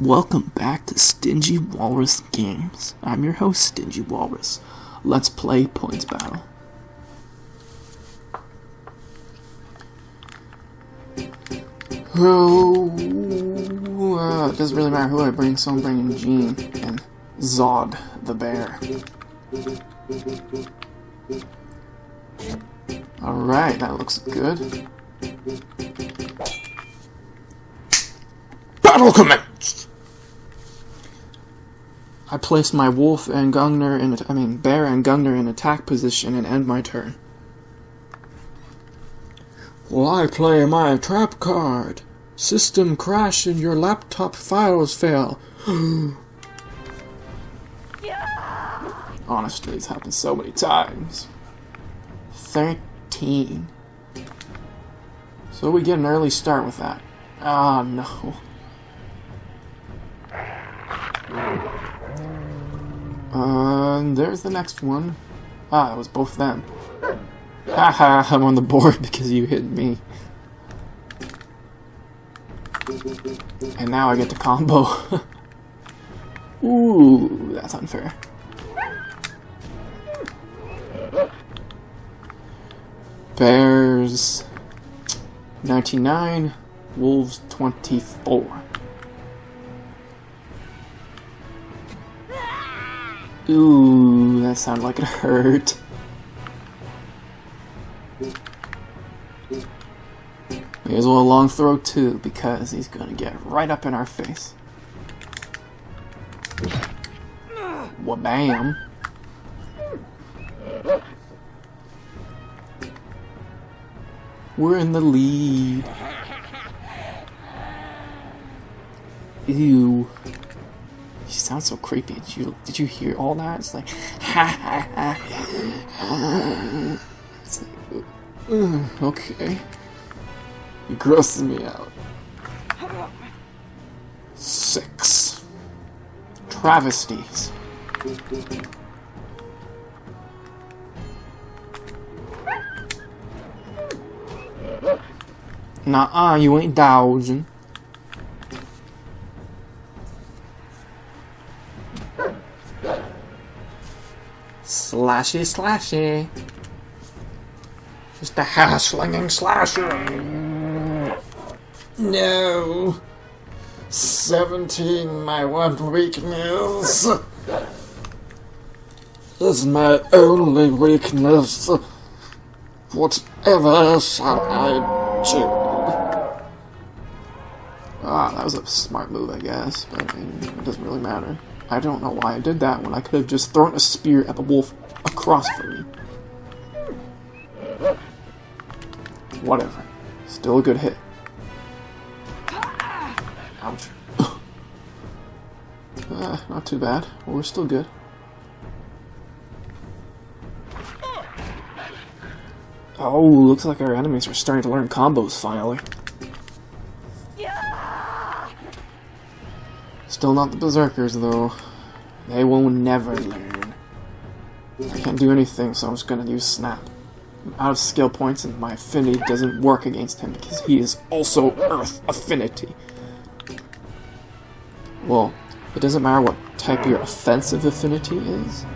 Welcome back to Stingy Walrus Games. I'm your host, Stingy Walrus. Let's play Points Battle. Oh, uh, it doesn't really matter who I bring, so I'm bringing Gene and Zod the bear. Alright, that looks good. Battle commenced! I place my wolf and Gungnir in, I mean, bear and Gungnir in attack position and end my turn. Well, I play my trap card. System crash and your laptop files fail. Honestly, it's happened so many times. 13. So we get an early start with that. Ah, no. Uh, there's the next one. Ah, it was both them. Haha, I'm on the board because you hit me. And now I get to combo. Ooh, that's unfair. Bears 99, Wolves 24. Ooh, that sounded like it hurt. May as well long throw too, because he's gonna get right up in our face. Wabam. We're in the lead. Ew. She sounds so creepy. Did you did you hear all that? It's like ha ha ha. It's like uh, okay. You're grossing me out. Six. Travesties. Nah, you ain't dodging. Slashy, slashy. Just a hair slinging slasher. No. 17, my one weakness. This is my only weakness. Whatever shall I do? Ah, that was a smart move, I guess, but I mean, it doesn't really matter. I don't know why I did that when I could have just thrown a spear at the wolf across from me. Whatever. Still a good hit. Ouch. uh, not too bad. Well, we're still good. Oh, looks like our enemies are starting to learn combos finally. Still not the Berserkers, though. They will never learn. I can't do anything, so I'm just gonna use Snap. I'm out of skill points, and my affinity doesn't work against him because he is also Earth Affinity. Well, it doesn't matter what type your offensive affinity is.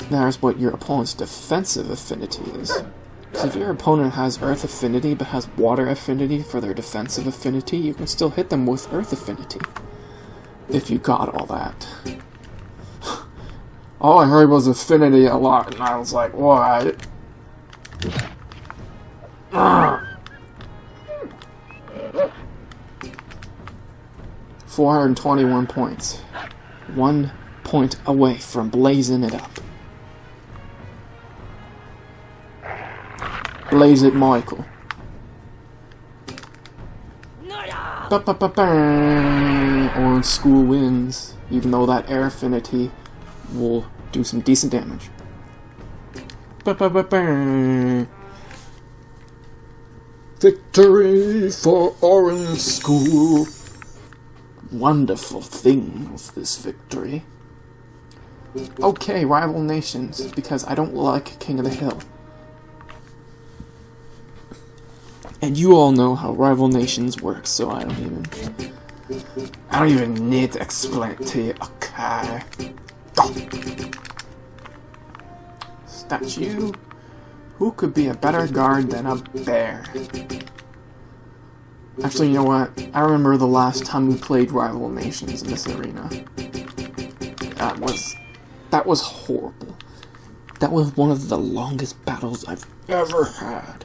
It matters what your opponent's defensive affinity is. Because if your opponent has Earth Affinity but has Water Affinity for their defensive affinity, you can still hit them with Earth Affinity. If you got all that. all I heard was Affinity a lot, and I was like, what? Four hundred twenty-one points. One point away from blazing it up. Blaze it, Michael. Ba -ba -ba. Orange School wins, even though that air affinity will do some decent damage. Victory for Orange School. Wonderful thing was this victory. Okay, rival nations, because I don't like King of the Hill. And you all know how rival nations work, so I don't even I don't even need to explain to you, okay? Go. Statue? Who could be a better guard than a bear? Actually, you know what? I remember the last time we played Rival Nations in this arena. That was... That was horrible. That was one of the longest battles I've ever had.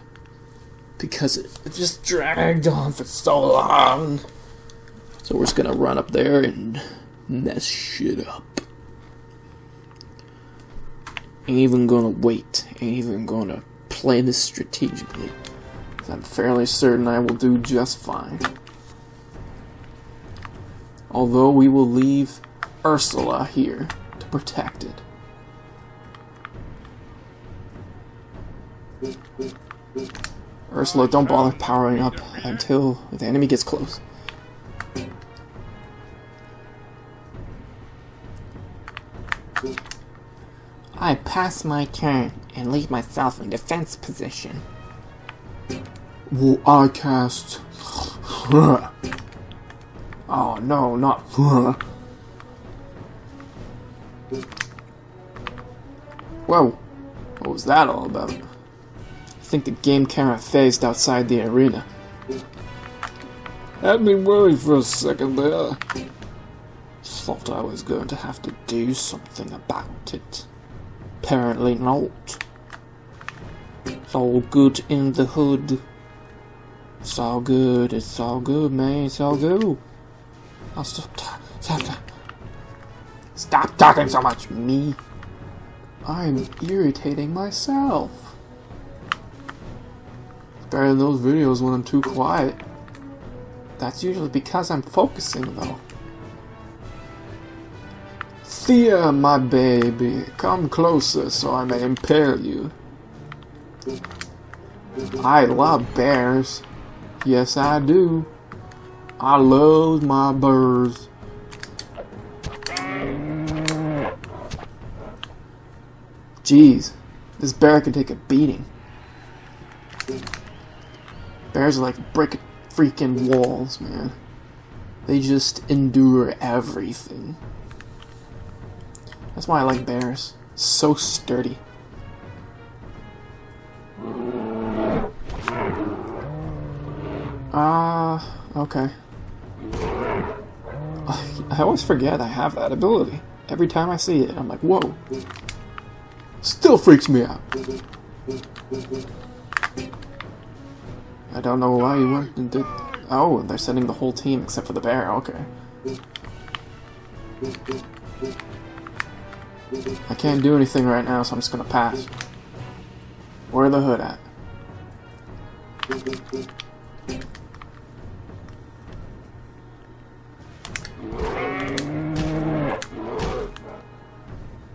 Because it, it just dragged on for so long. So we're just gonna run up there and mess shit up. Ain't even gonna wait. Ain't even gonna play this strategically. I'm fairly certain I will do just fine. Although we will leave Ursula here to protect it. Ursula, don't bother powering up until the enemy gets close. I pass my turn and leave myself in defense position. Well, I cast. Oh no, not. Whoa, what was that all about? Think the game camera phased outside the arena. Had me worried for a second there. Thought I was going to have to do something about it. Apparently not. It's all good in the hood. It's all good, it's all good, man, it's all good. I'll stop, stop, stop talking so much, me. I'm irritating myself. Better than those videos when I'm too quiet. That's usually because I'm focusing, though. Thea, my baby, come closer so I may impale you. I love bears. Yes, I do. I love my birds. Jeez, this bear could take a beating. Bears are like brick freaking walls, man. They just endure everything. That's why I like bears. So sturdy. Ah, uh, okay. I always forget I have that ability. Every time I see it, I'm like, whoa. Still freaks me out. I don't know why you and did... Oh, they're sending the whole team except for the bear, okay. I can't do anything right now, so I'm just gonna pass. Where the hood at?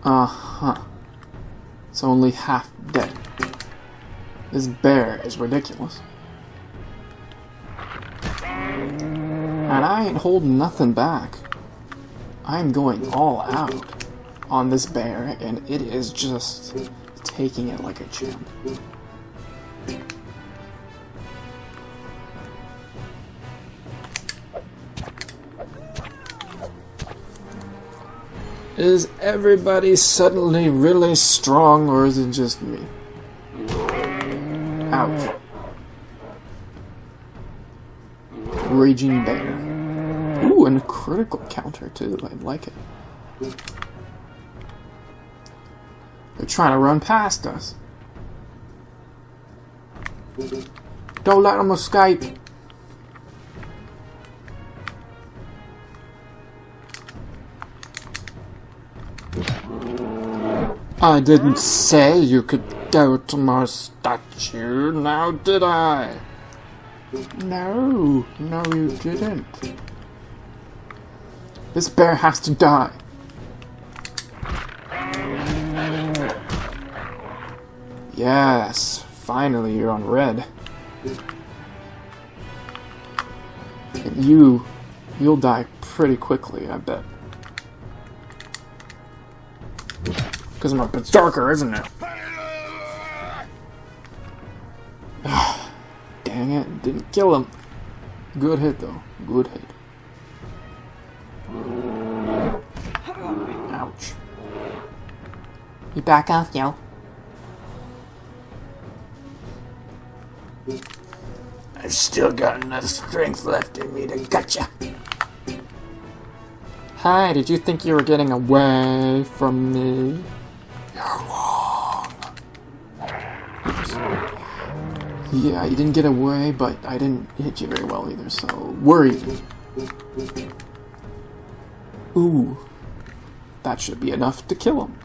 Uh-huh. It's only half dead. This bear is ridiculous. And I ain't holding nothing back. I am going all out on this bear, and it is just taking it like a champ. Is everybody suddenly really strong, or is it just me? Ouch. Raging Bear. Ooh, and a critical counter, too. I like it. They're trying to run past us. Don't let them escape. I didn't say you could go to my statue, now did I? No, no you didn't. This bear has to die. Yes, finally you're on red. And you, you'll die pretty quickly, I bet. Because I'm a berserker, isn't it? Dang it, didn't kill him. Good hit though, good hit. Ouch. You back off now. I've still got enough strength left in me to gotcha. Hi, did you think you were getting away from me? Yeah, you didn't get away, but I didn't hit you very well either, so worried. Ooh. That should be enough to kill him.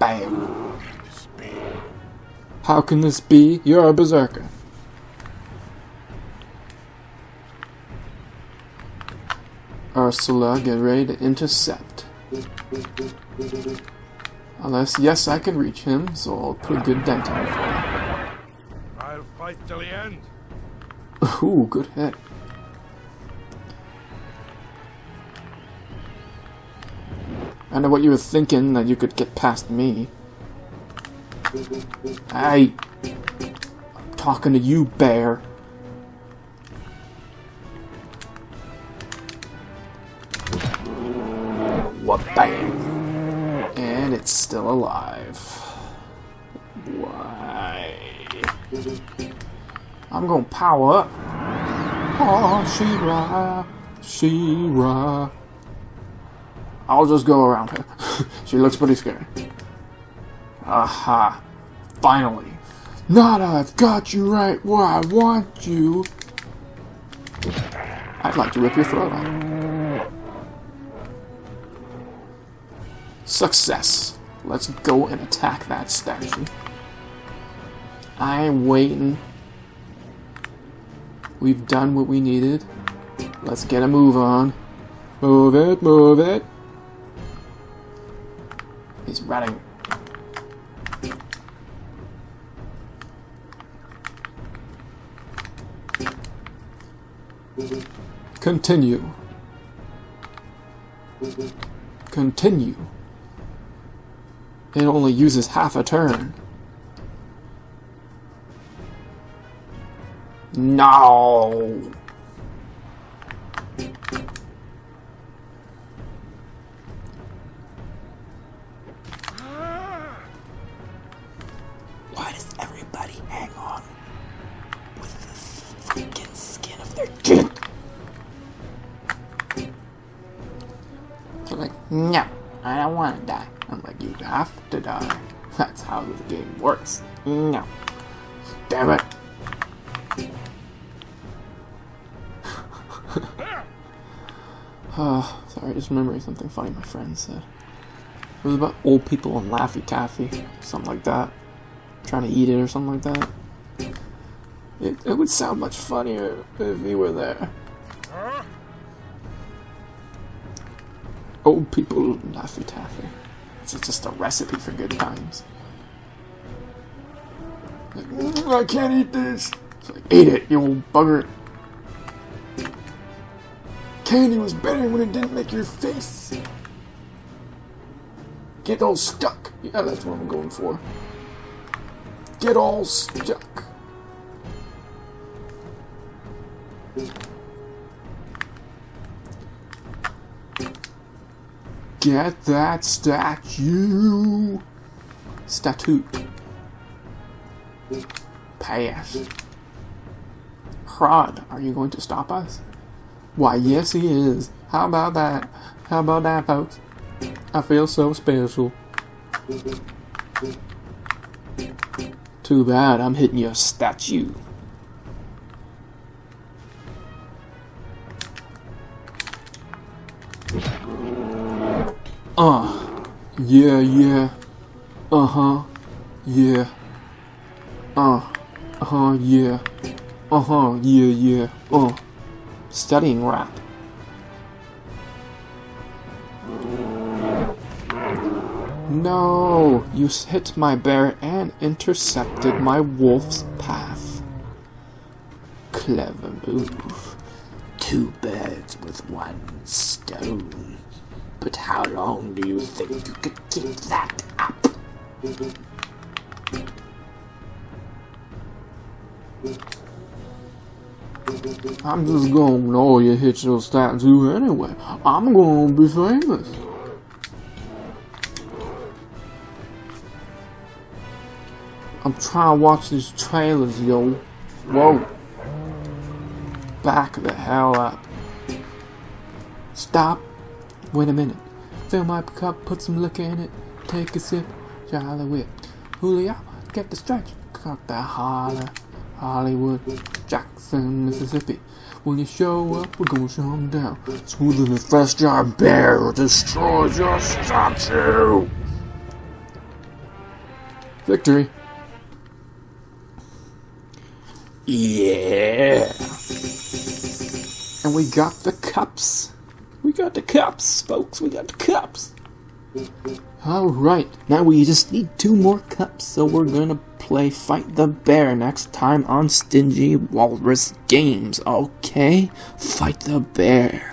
Bam. How can this be? You're a berserker. Ursula, get ready to intercept. Unless, yes, I can reach him, so I'll put a good dent in him for I'll fight till the end. Ooh, good hit. I know what you were thinking, that you could get past me. Hey! I'm talking to you, bear. Still alive. Why? I'm gonna power up. Oh, She-Ra, She-Ra. I'll just go around her. she looks pretty scary. Aha. Finally. Nada, I've got you right where I want you. I'd like to rip your throat out. Success. Let's go and attack that statue. I'm waiting. We've done what we needed. Let's get a move on. Move it, move it. He's running. Continue. Continue. It only uses half a turn. No. Why does everybody hang on with the freaking skin of their teeth? They're like, no, I don't want to die. I'm like, you have to die. That's how the game works. No. Damn it. oh, sorry, just remembering something funny my friend said. It was about old people and Laffy Taffy, something like that. Trying to eat it or something like that. It, it would sound much funnier if he were there. Old people Laffy Taffy. It's just a recipe for good times. Like, "Mm, I can't eat this. It's like, eat it, you old bugger. Candy was better when it didn't make your face get all stuck. Yeah, that's what I'm going for. Get all stuck. Get that statue. Statue. Pass. Hrod, are you going to stop us? Why, yes, he is. How about that? How about that, folks? I feel so special. Too bad I'm hitting your statue. Uh, yeah, yeah. Uh huh. Yeah. Uh, uh huh, yeah. Uh huh, yeah, yeah. Uh. Studying rap. No, you hit my bear and intercepted my wolf's path. Clever move. Two birds with one stone. But how long do you think you could keep that up? I'm just gonna know you hit your tattoo anyway. I'm gonna be famous. I'm trying to watch these trailers, yo. Whoa. Back the hell up. Stop. Wait a minute. Fill my cup, put some liquor in it. Take a sip. Jolly whip. Julio, get the stretch. Cut that holler. Hollywood, Jackson, Mississippi. When you show up, we're gonna show 'em down. Smoother than fresh jar bear destroys your statue. Victory. Yeah. And we got the cups. We got the cups, folks. We got the cups. Alright, now we just need two more cups, so we're gonna play Fight the Bear next time on Stingy Walrus Games, okay? Fight the Bear.